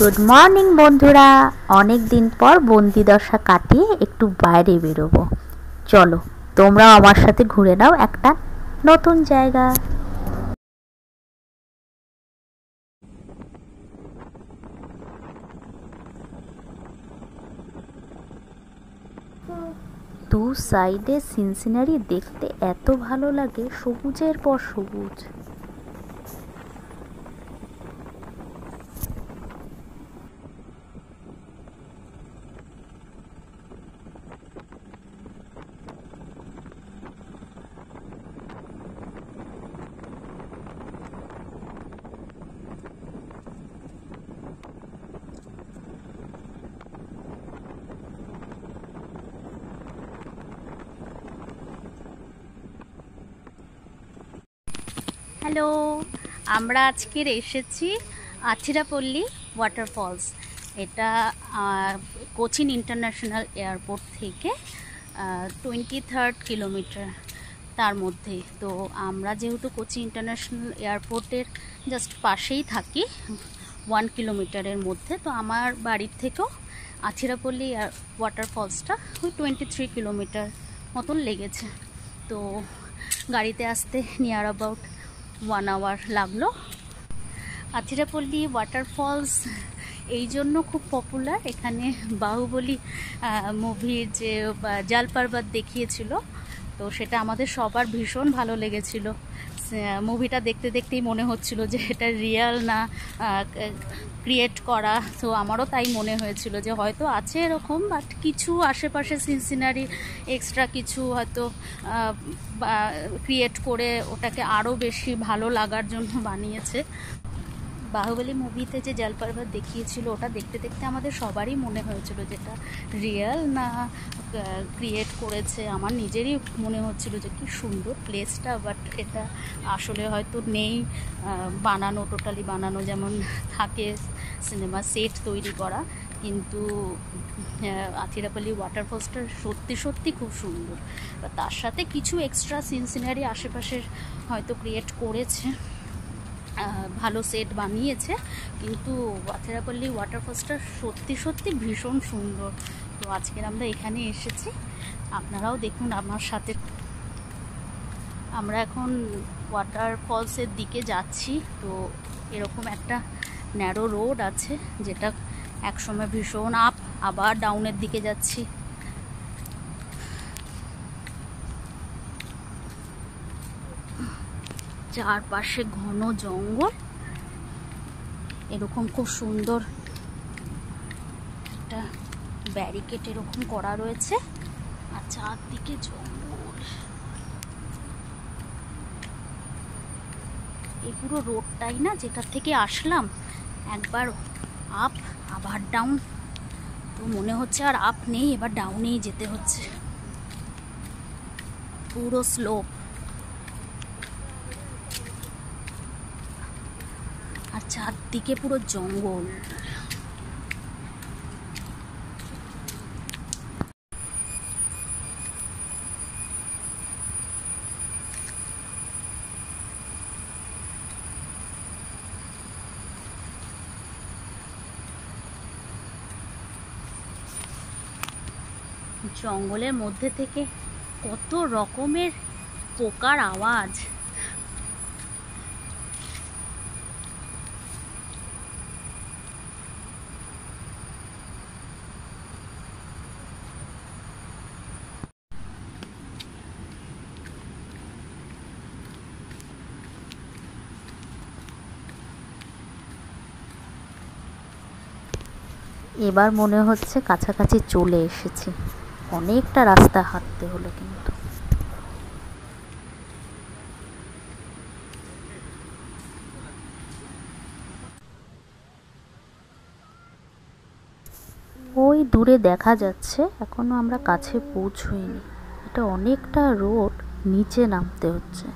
Good morning বন্ধুরা। অনেক দিন পর বন্দি দশা কাটিয়ে একটু বাইরে বেরোবো। চলো, তোমরাও আমার সাথে ঘুরে নাও একটা নতুন জায়গা। দু সাইডে সিনসিনারি দেখতে এত ভালো লাগে, সবুজের পর সবুজ। হ্যালো, আমরা আজকের এসেছি আথিরাপল্লী ওয়াটারফলস। এটা কোচিন ইন্টারন্যাশনাল এয়ারপোর্ট থেকে টোয়েন্টি থার্ড কিলোমিটার তার মধ্যে। তো আমরা যেহেতু কোচি ইন্টারন্যাশনাল এয়ারপোর্টের জাস্ট পাশেই থাকি ওয়ান কিলোমিটারের মধ্যে, তো আমার বাড়ির থেকেও আথিরাপল্লী ওয়াটারফলসটা ওই টোয়েন্টি থ্রি কিলোমিটার মতন লেগেছে। তো গাড়িতে আসতে নিয়ার অ্যাবাউট ওয়ান আওয়ার লাগল। আথিরাপল্লী ওয়াটারফলস এই জন্য খুব পপুলার এখানে বাহুবলী মুভির যে জাল পর্বত দেখিয়েছিল, তো সেটা আমাদের সবার ভীষণ ভালো লেগেছিল। মুভিটা দেখতে দেখতেই মনে হচ্ছিল যে এটা রিয়াল না ক্রিয়েট করা। তো আমারও তাই মনে হয়েছিল যে হয়তো আছে এরকম বাট কিছু আশেপাশে সিনসিনারি এক্সট্রা কিছু হয়তো ক্রিয়েট করে ওটাকে আরও বেশি ভালো লাগার জন্য বানিয়েছে। বাহুবলী মুভিতে যে জলপর্বত দেখিয়েছিল, ওটা দেখতে দেখতে আমাদের সবারই মনে হয়েছিল যেটা রিয়েল না ক্রিয়েট করেছে। আমার নিজেরই মনে হচ্ছিল যে কি সুন্দর প্লেসটা বাট এটা আসলে হয়তো নেই। বানানো টোটালি বানানো যেমন থাকে সিনেমা সেট তৈরি করা, কিন্তু আথিরাপল্লী ওয়াটারফলসটা সত্যি সত্যি খুব সুন্দর। তার সাথে কিছু এক্সট্রা সিন সিনারি আশেপাশের হয়তো ক্রিয়েট করেছে। ভালো সেট বানিয়েছে। কিন্তু আথেরাপল্লী ওয়াটারফলসটা সত্যি সত্যি ভীষণ সুন্দর। তো আজকের আমরা এখানে এসেছি। আপনারাও দেখুন আমার সাথে। আমরা এখন ওয়াটারফলসের দিকে যাচ্ছি। তো এরকম একটা ন্যারো রোড আছে, যেটা একসময় ভীষণ আপ আবার ডাউনের দিকে যাচ্ছি। চারপাশে ঘন জঙ্গল। এরকম খুব সুন্দর একটা ব্যারিকেড এরকম করা রয়েছে। আর চারদিকে জঙ্গল। এই পুরো রোডটাই না যেটার থেকে আসলাম, একবার আপ আবার ডাউন তো মনে হচ্ছে আর আপ নেই, এবার ডাউনেই যেতে হচ্ছে। পুরো স্লোপ চারদিকে পুরো জঙ্গল। জঙ্গলের মধ্যে থেকে কত রকমের পোকার আওয়াজ। এবার মনে হচ্ছে কাছাকাছি চলে এসেছি। অনেকটা রাস্তা হাঁটতে হলো কিন্তু। ওই দূরে দেখা যাচ্ছে, এখনও আমরা কাছে পৌঁছইনি। এটা অনেকটা রোড, নিচে নামতে হচ্ছে।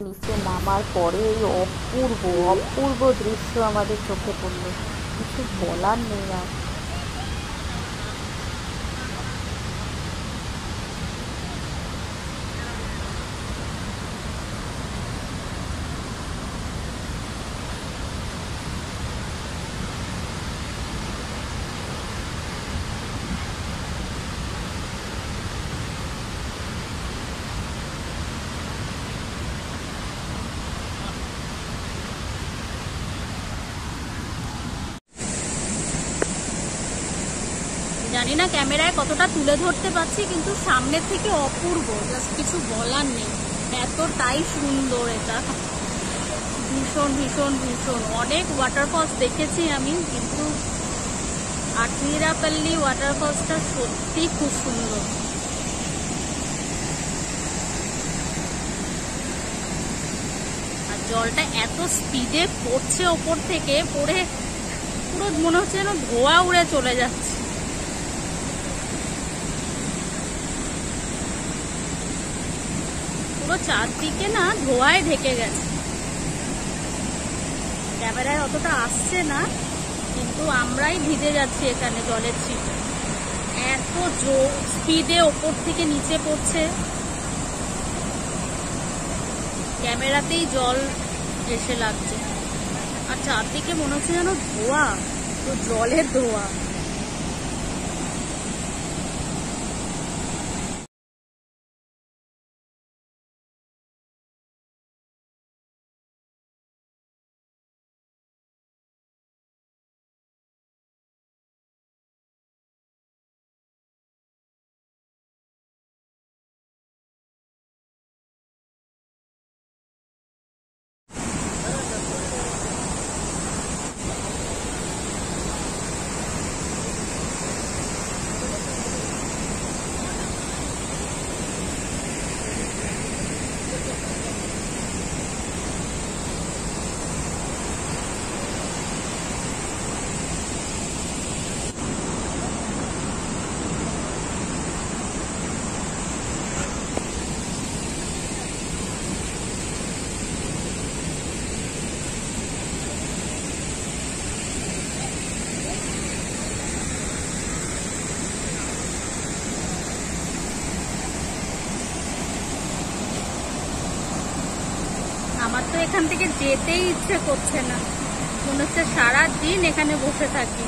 নিচে নামার পরে এই অপূর্ব অপূর্ব দৃশ্য আমাদের চোখে পড়ল। কিছু বলার নেই আর। জানি না ক্যামেরায় কতটা তুলে ধরতে পারছি, কিন্তু সামনের থেকে অপূর্ব জাস্ট কিছু বলার নেই। এতটাই সুন্দর এটা। ভীষণ ভীষণ ভীষণ। অনেক ওয়াটারফলস দেখেছি আমি, কিন্তু আটমিরাপল্লি ওয়াটারফলসটা সত্যি খুব সুন্দর। আর জলটা এত স্পিডে পড়ছে ওপর থেকে, পড়ে পুরো মনে হচ্ছে যেন ধোয়া উড়ে চলে যাচ্ছে। পুরো চারদিকে না ধোয়ায় ঢেকে গেছে। ক্যামেরায় অতটা আসছে না, কিন্তু আমরাই ভিজে যাচ্ছি এখানে জলের ছিটে। এত জোর স্পিডে ওপর থেকে নিচে পড়ছে। ক্যামেরাতেই জল এসে লাগছে। আর চারদিকে মনে হচ্ছে যেন ধোয়া তো জলের ধোয়া আমার তো এখান থেকে যেতেই ইচ্ছে করছে না। মনে হচ্ছে সারাদিন এখানে বসে থাকি।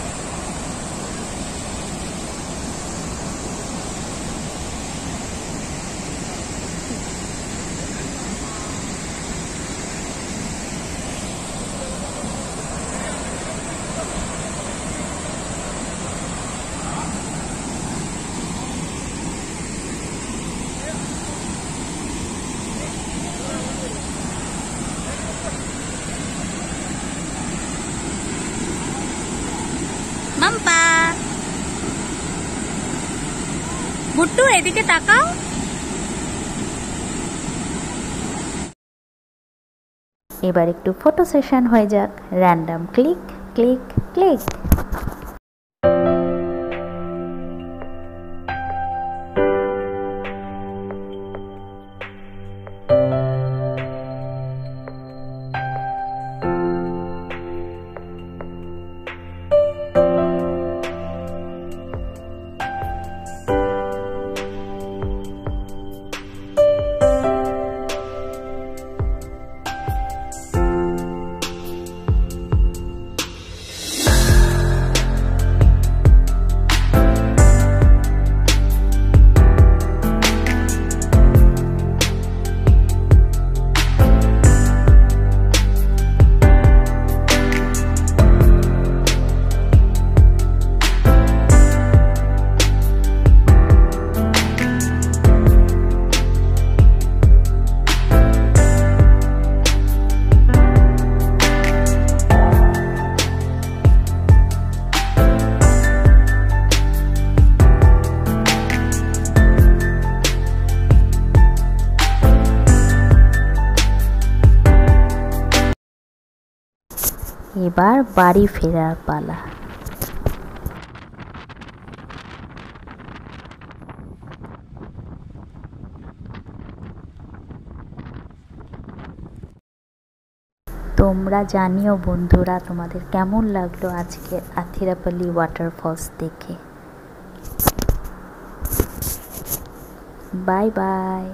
এদিকে তাকাও। এবার একটু ফটো সেশন হয়ে যাক। র্যান্ডাম ক্লিক ক্লিক ক্লিক এবার বাড়ি ফেরার পালা। তোমরা জানিও বন্ধুরা, তোমাদের কেমন লাগল আজকে আথিরাপল্লি ওয়াটারফলস দেখে? Bye bye.